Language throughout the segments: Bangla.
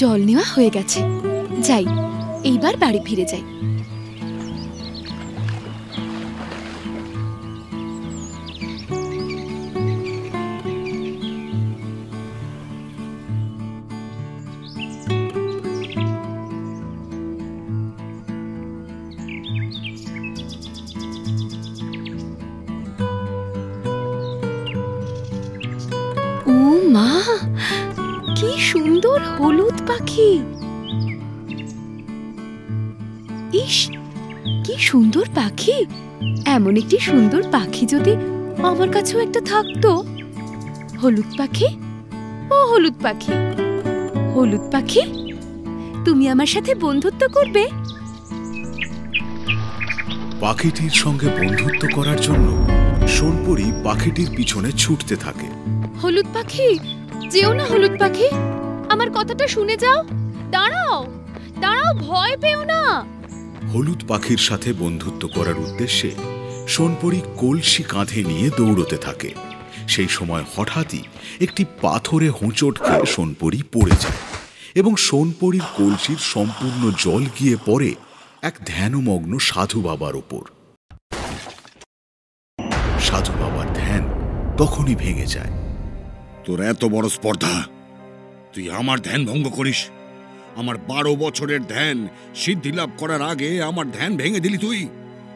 জল নেওয়া হয়ে গেছে। যাই এইবার বাড়ি ফিরে যাই। হলুদ পাখি। ইস কি সুন্দর পাখি। এমন একটি সুন্দর পাখি যদি আমার কাছেও একটা থাকতো। হলুদ পাখি? ও হলুদ পাখি। হলুদ পাখি তুমি আমার সাথে বন্ধুত্ব করবে? পাখিটির সঙ্গে বন্ধুত্ব করার জন্য সোনপরি পাখিটির পিছনে ছুটতে থাকে। হলুদ পাখি যেও না হলুদ পাখি। আমার কথাটা শুনে যাও। দাঁড়াও দাঁড়াও ভয় পেও না। হলুদ পাখির সাথে বন্ধুত্ব করার উদ্দেশ্যে সোনপরি কলসি কাঁধে নিয়ে দৌড়তে থাকে। সেই সময় হঠাৎই একটি পাথরে হোঁচট খেয়ে সোনপরি পড়ে যায় এবং সোনপরির কলসির সম্পূর্ণ জল গিয়ে পড়ে এক ধ্যানমগ্ন সাধু বাবার ওপর। সাধু বাবার ধ্যান তখনই ভেঙে যায়। তোর এত বড় স্পর্ধা! তুই আমার ধ্যান ভঙ্গ করিস। আমার বারো বছরের ধ্যান সিদ্ধি লাভ করার আগে আমার ধ্যান ভেঙে দিলি তুই।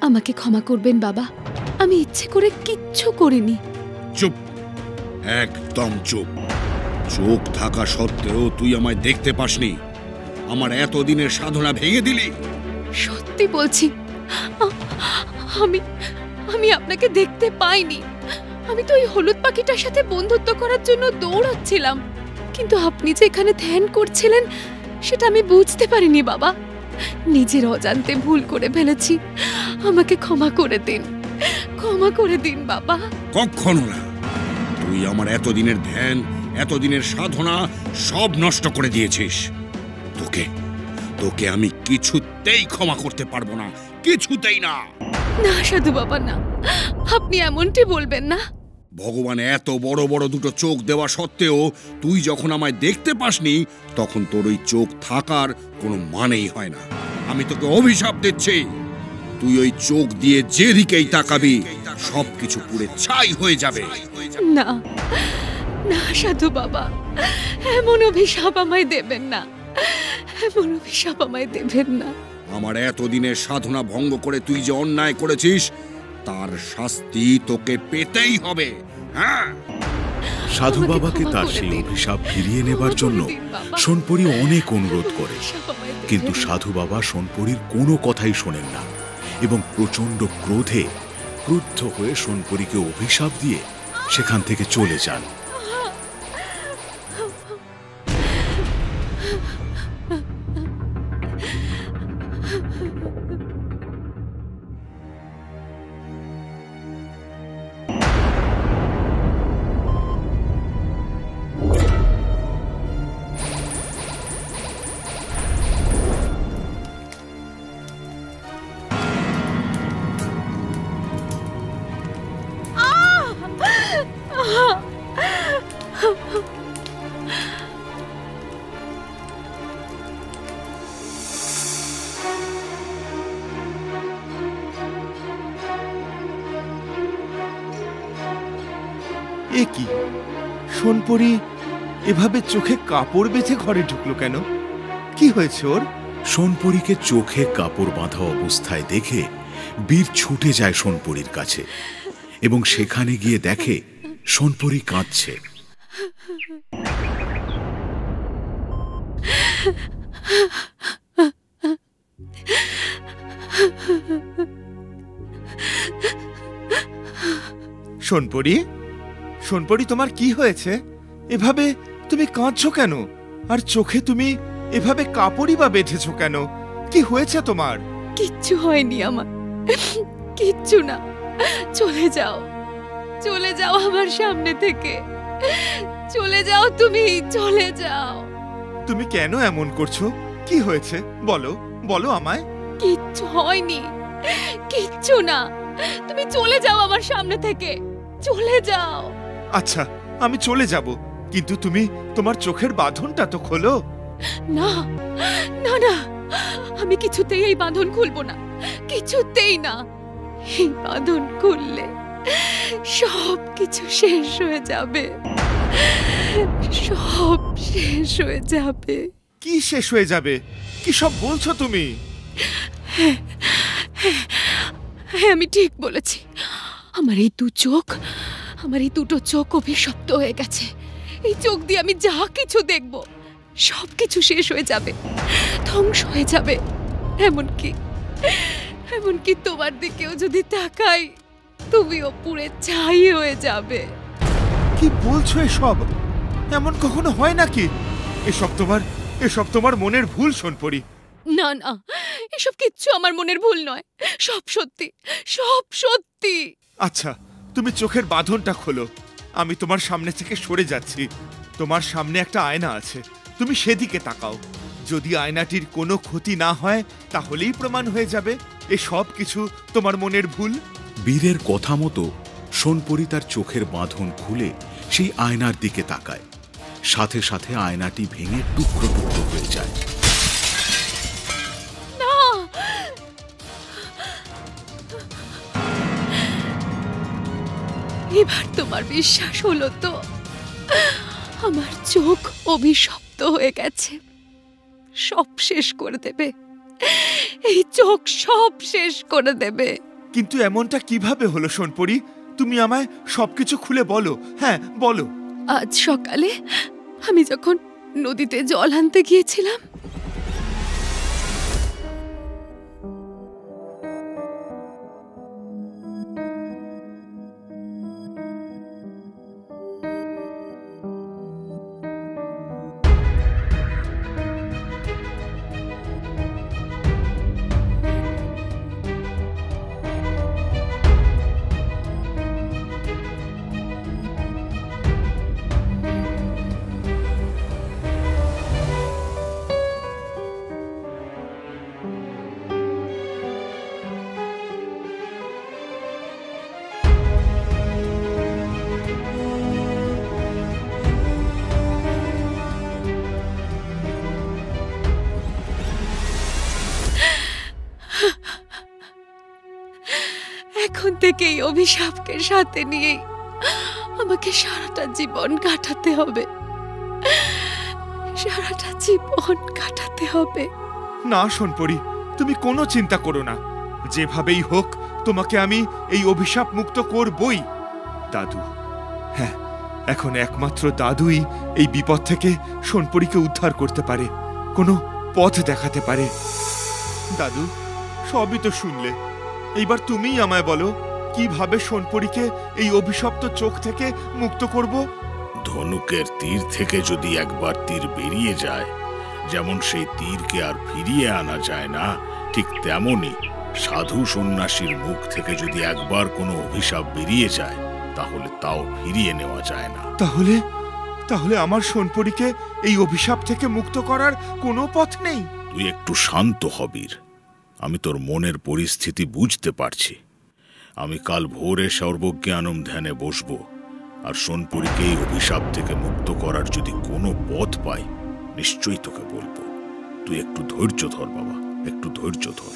আমাকে ক্ষমা করবেন বাবা। আমি ইচ্ছে করে কিচ্ছু করিনি। চুপ। একদম চুপ। চোখ থাকা সত্ত্বেও তুই আমায় দেখতে পাসনি। আমার এতদিনের সাধনা ভেঙে দিলি। সত্যি বলছি আমি আমি আপনাকে দেখতে পাইনি। আমি তো ওই হলুদ পাখিটার সাথে বন্ধুত্ব করার জন্য দৌড়াচ্ছিলাম। কিন্তু আপনি যে এখানে ধ্যান করছিলেন সেটা আমি বুঝতে পারিনি বাবা। নিজের অজান্তে ভুল করে ফেলেছি। আমাকে ক্ষমা করে দিন। ক্ষমা করে দিন বাবা। কখনো না। তুই আমার এতদিনের ধ্যান এতদিনের সাধনা সব নষ্ট করে দিয়েছিস। তোকে তোকে আমি কিছুতেই ক্ষমা করতে পারব না। কিছুতেই না। না সাধু বাবা না। আপনি এমনটি বলবেন না। ভগবান এত বড় বড় দুটো চোখ দেওয়া সত্ত্বেও তুই যখন আমায় দেখতে পাসনি তখন তোর ওই চোখ থাকার কোনো মানেই হয় না। আমি তোকে অভিশাপ দিচ্ছি। তুই ওই চোখ দিয়ে যেদিকেই তাকাবি সবকিছু পুড়ে ছাই হয়ে যাবে। না না সাধু বাবা এমন অভিশাপ আমায় দেবেন না। এমন অভিশাপ আমায় দেবেন না। আমার এতদিনের সাধনা ভঙ্গ করে তুই যে অন্যায় করেছিস তার শাস্তি তোকে পেতেই হবে হ্যাঁ? সাধু বাবাকে তার সেই অভিশাপ ফিরিয়ে নেবার জন্য সোনপরি অনেক অনুরোধ করে। কিন্তু সাধু বাবা সোনপরির কোনো কথাই শোনেন না এবং প্রচণ্ড ক্রোধে ক্রুদ্ধ হয়ে সোনপরিকে অভিশাপ দিয়ে সেখান থেকে চলে যান। সোনপরি এভাবে চোখে কাপড় বেঁধে ঘরে ঢুকলো কেন? কি হয়েছে ওর? সোনপরীকে চোখে কাপড় বাঁধা অবস্থায় দেখে বীর ছুটে যায় সোনপরীর কাছে এবং সেখানে গিয়ে দেখে সোনপরী কাঁদছে। সোনপরি? সোনপরি তোমার কি হয়েছে? এভাবে তুমি কাঁদছো কেন? আর চোখে তুমি এভাবে কাপড়ই বা বেঁধেছো কেন? কি হয়েছে তোমার? কিচ্ছু হয়নি আমার। কিচ্ছু না। চলে যাও। চলে যাও আমার সামনে থেকে। চলে যাও তুমি চলে যাও। তুমি কেন এমন করছ? কি হয়েছে? বলো বলো আমায়। কিচ্ছু হয়নি। কিচ্ছু না। তুমি চলে যাও আমার সামনে থেকে। চলে যাও। আচ্ছা আমি চলে যাব। কিন্তু তুমি তোমার চোখের বাঁধনটা তো খোলো। না না না আমি কিছুতেই এই বাঁধন খুলবো না কিছুতেই না। এই বাঁধন খুললে সব কিছু শেষ হয়ে যাবে। সব শেষ হয়ে যাবে। কি শেষ হয়ে যাবে? কি সব বলছো তুমি? হ্যাঁ আমি ঠিক বলেছি। আমার এই দু চোখ আমার এই দুটো চোখ অভিশপ্ত হয়ে গেছে। এই চোখ দিয়ে আমি যা কিছু দেখব সব কিছু শেষ হয়ে যাবে ধ্বংস হয়ে যাবে। এমনকি এমনকি তোমার দিকেও যদি তাকাই তুমিও পুড়ে ছাই হয়ে যাবে। কি বলছো এসব? এমন কখনো হয় নাকি? এসব তোমার এসব তোমার মনের ভুল শোনপরি না না এসব কিচ্ছু আমার মনের ভুল নয়। সব সত্যি সব সত্যি। আচ্ছা তুমি চোখের বাঁধনটা খোলো। আমি তোমার সামনে থেকে সরে যাচ্ছি। তোমার সামনে একটা আয়না আছে। তুমি সেদিকে তাকাও। যদি আয়নাটির কোনো ক্ষতি না হয়, তাহলেই প্রমাণ হয়ে যাবে। এ সব কিছু তোমার মনের ভুল? বীরের কথা মতো সোনপরি তার চোখের বাঁধন খুলে সেই আয়নার দিকে তাকায়। সাথে সাথে আয়নাটি ভেঙে টুকরো টুকরো হয়ে যায়। এবার তোমার বিশ্বাস হলো তো? আমার চোখ অভিশপ্ত হয়ে গেছে। সব শেষ করে দেবে। এই চোখ সব শেষ করে দেবে। কিন্তু এমনটা কীভাবে হলো সোনপরি? তুমি আমায় সবকিছু খুলে বলো। হ্যাঁ বলো। আজ সকালে আমি যখন নদীতে জল আনতে গিয়েছিলাম থেকে এই অভিশাপকে সাথে নিয়েই আমাকে সারাটা জীবন কাটাতে হবে। সারাটা জীবন কাটাতে হবে। না, সোনপরি, তুমি কোনো চিন্তা করো না। যেভাবেই হোক, তোমাকে আমি এই অভিশাপ মুক্ত করবই। দাদু হ্যাঁ এখন একমাত্র দাদুই এই বিপদ থেকে সোনপরীকে উদ্ধার করতে পারে, কোনো পথ দেখাতে পারে। দাদু, সবই তো শুনলে। এইবার তুমিই আমায় বলো কীভাবে সোনপরীকে এই অভিশপ্ত চোখ থেকে মুক্ত করব? ধনুকের তীর থেকে যদি একবার তীর বেরিয়ে যায় যেমন সেই তীরকে আর ফিরিয়ে আনা যায় না ঠিক তেমনি সাধু সন্ন্যাসীর মুখ থেকে যদি একবার কোনো অভিশাপ বেরিয়ে যায় তাহলে তাও ফিরিয়ে নেওয়া যায় না। তাহলে তাহলে আমার সোনপরীকে এই অভিশাপ থেকে মুক্ত করার কোনো পথ নেই? তুই একটু শান্ত হবির আমি তোর মনের পরিস্থিতি বুঝতে পারছি। আমি কাল ভোরে সর্বজ্ঞানম ধ্যানে বসবো আর সোনপুরীকে এই অভিশাপ থেকে মুক্ত করার যদি কোনো পথ পাই নিশ্চয়ই তোকে বলব। তুই একটু ধৈর্য ধর বাবা একটু ধৈর্য ধর।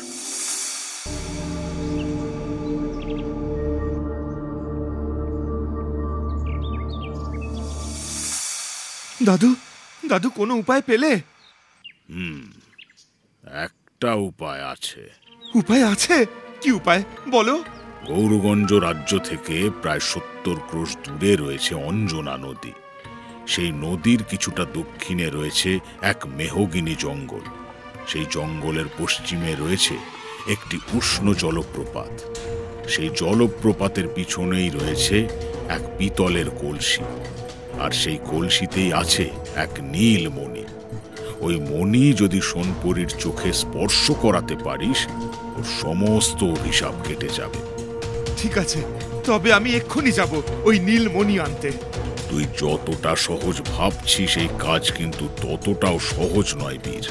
দাদু দাদু কোনো উপায় পেলে? হুম একটা উপায় আছে। উপায় আছে? কি উপায়? বলো। গৌরগঞ্জ রাজ্য থেকে প্রায় সত্তর ক্রোশ দূরে রয়েছে অঞ্জনা নদী। সেই নদীর কিছুটা দক্ষিণে রয়েছে এক মেহগিনি জঙ্গল। সেই জঙ্গলের পশ্চিমে রয়েছে একটি উষ্ণ জলপ্রপাত। সেই জলপ্রপাতের পিছনেই রয়েছে এক পিতলের কলসি। আর সেই কলসিতেই আছে এক নীল মণি। ওই মণি যদি সোনপুরীর চোখে স্পর্শ করাতে পারিস, ওর সমস্ত অভিশাপ কেটে যাবে। ঠিক আছে, তবে আমি এক্ষুনি যাব ওই নীলমণি আনতে। তুই যতটা সহজ ভাবছিস, এই কাজ কিন্তু ততটাও সহজ নয়, বীর।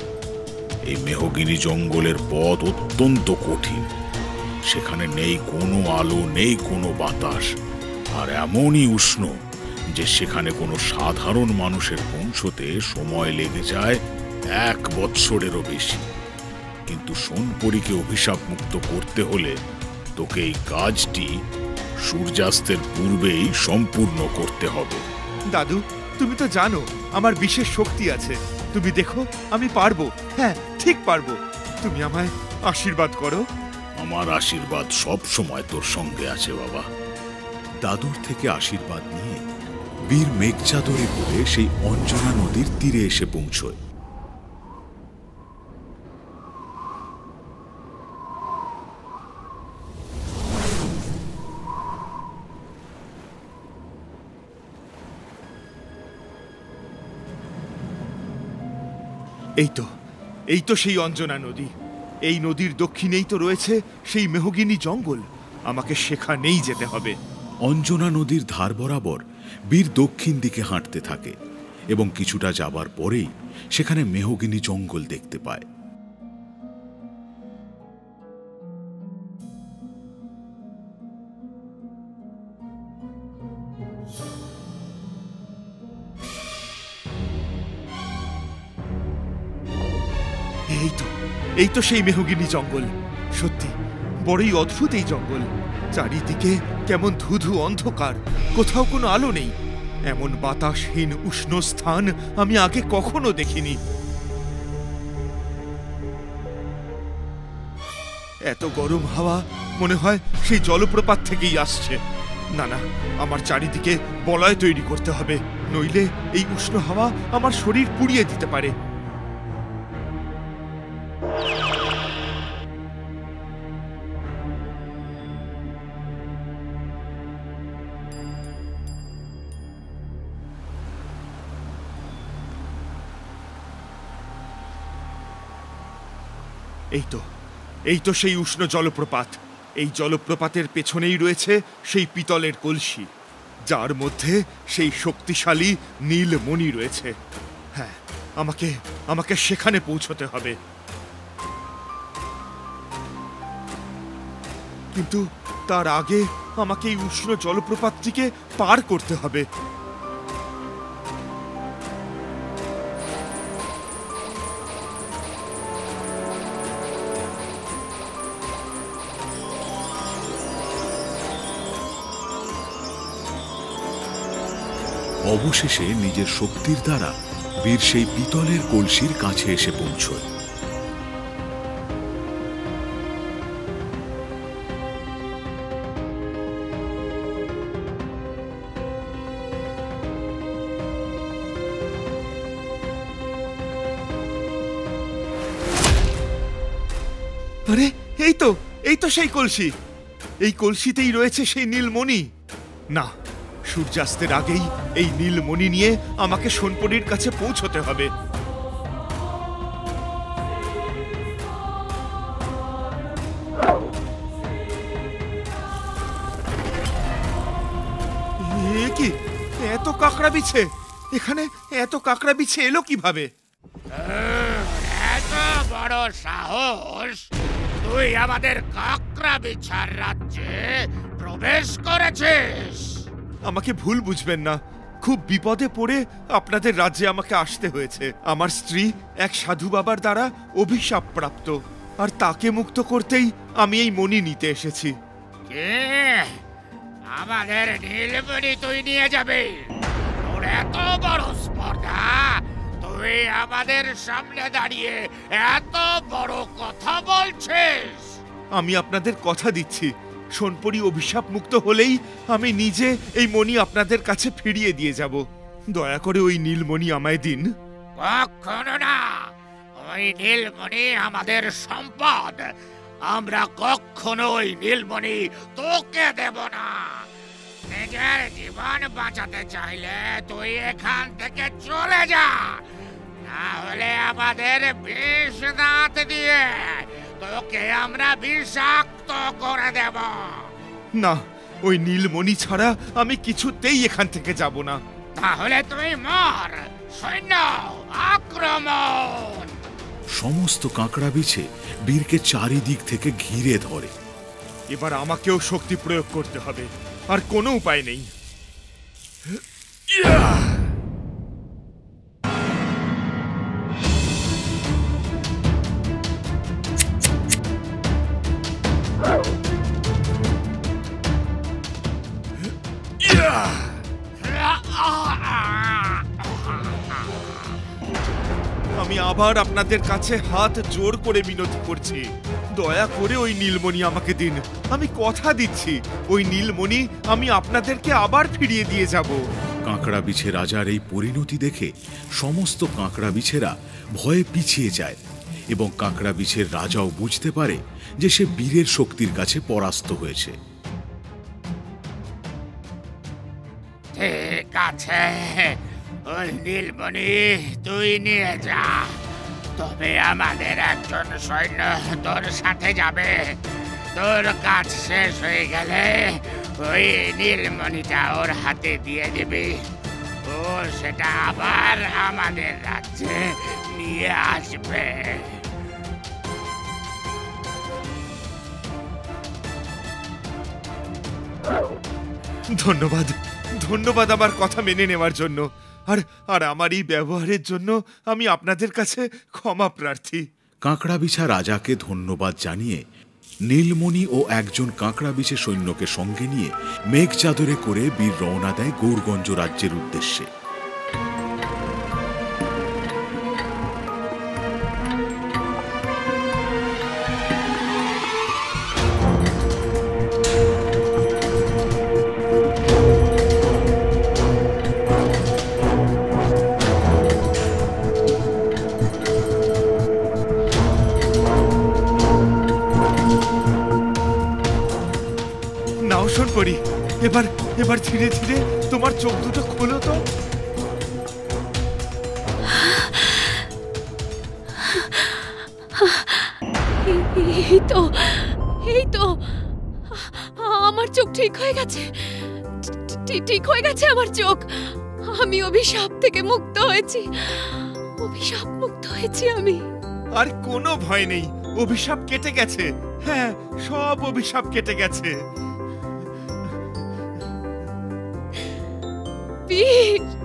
এই মেহগিনি জঙ্গলের পথ অত্যন্ত কঠিন। সেখানে নেই কোনো আলো, নেই কোনো বাতাস, আর এমনই উষ্ণ যে সেখানে কোনো সাধারণ মানুষের পৌঁছতে সময় লেগে যায় এক বৎসরেরও বেশি। কিন্তু সোনপরীকে অভিশাপ মুক্ত করতে হলে তোকে এই কাজটি সূর্যাস্তের পূর্বেই সম্পূর্ণ করতে হবে। দাদু তুমি তো জানো আমার বিশেষ শক্তি আছে। তুমি দেখো আমি পারব। হ্যাঁ ঠিক পারব। তুমি আমায় আশীর্বাদ করো। আমার আশীর্বাদ সব সময় তোর সঙ্গে আছে বাবা। দাদুর থেকে আশীর্বাদ নিয়ে বীর মেঘচাদরে করে সেই অঞ্জনা নদীর তীরে এসে পৌঁছয়। এই তো এই তো সেই অঞ্জনা নদী। এই নদীর দক্ষিণেই তো রয়েছে সেই মেহগিনী জঙ্গল। আমাকে সেখানেই যেতে হবে। অঞ্জনা নদীর ধার বরাবর বীর দক্ষিণ দিকে হাঁটতে থাকে এবং কিছুটা যাবার পরেই সেখানে মেহগিনী জঙ্গল দেখতে পায়। এই তো সেই মেহগিনি জঙ্গল। সত্যি, বড়ই অদ্ভুত এই জঙ্গল। চারিদিকে কেমন ধুধু অন্ধকার, কোথাও কোনো আলো নেই। এমন বাতাসহীন উষ্ণ স্থান আমি আগে কখনো দেখিনি। এত গরম হাওয়া, মনে হয় সেই জলপ্রপাত থেকেই আসছে। না না, আমার চারিদিকে বলয় তৈরি করতে হবে, নইলে এই উষ্ণ হাওয়া আমার শরীর পুড়িয়ে দিতে পারে। এই তো এই তো সেই উষ্ণ জলপ্রপাত। এই জলপ্রপাতের পেছনেই রয়েছে সেই পিতলের কলসি। যার মধ্যে সেই শক্তিশালী নীল মণি রয়েছে। হ্যাঁ আমাকে আমাকে সেখানে পৌঁছতে হবে। কিন্তু তার আগে আমাকে এই উষ্ণ জলপ্রপাতটিকে পার করতে হবে। অবশেষে নিজের শক্তির দ্বারা বীর সেই পিতলের কলসির কাছে এসে পৌঁছয়। আরে, এই তো এই তো সেই কলসি। এই কলসিতেই রয়েছে সেই নীলমণি। না সূর্যাস্তের আগেই এই নীলমণি নিয়ে আমাকে সোনপরির কাছে পৌঁছতে হবে। কি? এত কাকড়া বিছে? এখানে এত কাকড়া বিছে এলো কীভাবে? এত বড় সাহস! তুই আমাদের কাকরা বিছার রাজ্যে প্রবেশ করেছিস! আমাকে ভুল বুঝবেন না। খুব বিপদে পড়ে আপনাদের রাজ্যে আমাকে আসতে হয়েছে। আমার স্ত্রী এক সাধু বাবার দ্বারা অভিশাপ প্রাপ্ত। আর তাকে মুক্ত করতেই আমি এই মণি নিতে এসেছি। কে? আমাদের নীলমণি তুই নিয়ে যাবি। তোর এত বড় স্পর্ধা তুই আমাদের সামনে দাঁড়িয়ে এত বড় কথা বলছিস। আমি আপনাদের কথা দিচ্ছি। সোনপরি অভিশাপ মুক্ত হলেই আমি নিজে এই মণি আপনাদের কাছে ফিরিয়ে দিয়ে যাব। দয়া করে ওই নীলমণি আমায় দিন। কখনো না। ওই নীলমণি আমাদের সম্পদ। আমরা কখনো ওই নীলমণি তোকে দেব না। নিজের জীবন বাঁচাতে চাইলে তুই এখান থেকে চলে যা। না হলে আমাদের বিষ দাঁত দিয়ে তোকে আমরা বিষাক্ত করে দেব। না ওই নীলমণি ছাড়া আমি কিছুতেই এখান থেকে যাব না। তাহলে তুই মর সৈন্য আক্রমণ। সমস্ত কাঁকড়া বিছে বীরকে চারিদিক থেকে ঘিরে ধরে। এবার আমাকেও শক্তি প্রয়োগ করতে হবে আর কোনো উপায় নেই। ইয়া! আবার আপনাদের কাছে হাত জোর করে মিনতি করছি। দয়া করে ওই নীলমণি আমাকে দিন। আমি কথা দিচ্ছি। ওই নীলমণি আমি আপনাদেরকে আবার ফিরিয়ে দিয়ে যাব। কাঁকড়া বিছে রাজার এই পরিণতি দেখে সমস্ত কাঁকড়া বিছেরা ভয়ে পিছিয়ে যায় এবং কাঁকড়া বিছের রাজাও বুঝতে পারে যে সে বীরের শক্তির কাছে পরাস্ত হয়েছে। ঠিক আছে। ওই নীলমণি তুই নিয়ে যা। তবে আমাদের একজন সৈন্য, তোর সাথে যাবে। তোর কাজ শেষ হয়ে গেলে ওই নীলমণিটা ওর হাতে দিয়ে দিবি। ও সেটা আবার আমাদের রাজ্যে নিয়ে আসবে। ধন্যবাদ ধন্যবাদ আমার কথা মেনে নেওয়ার জন্য। আর আর আমার এই ব্যবহারের জন্য আমি আপনাদের কাছে ক্ষমা প্রার্থী। কাঁকড়া বিছা রাজাকে ধন্যবাদ জানিয়ে নীলমণি ও একজন কাঁকড়া বিছে সৈন্যকে সঙ্গে নিয়ে মেঘ চাদরে করে বীর রওনা দেয় গৌরগঞ্জ রাজ্যের উদ্দেশ্যে। এবার ধীরে ধীরে তোমার চোখ দুটো খোলো তো। এই- তো এই তো আমার চোখ ঠিক হয়ে গেছে। ঠিক হয়ে গেছে আমার চোখ। আমি অভিশাপ থেকে মুক্ত হয়েছি। অভিশাপ মুক্ত হয়েছি আমি। আর কোনো ভয় নেই অভিশাপ কেটে গেছে। হ্যাঁ সব অভিশাপ কেটে গেছে। বীর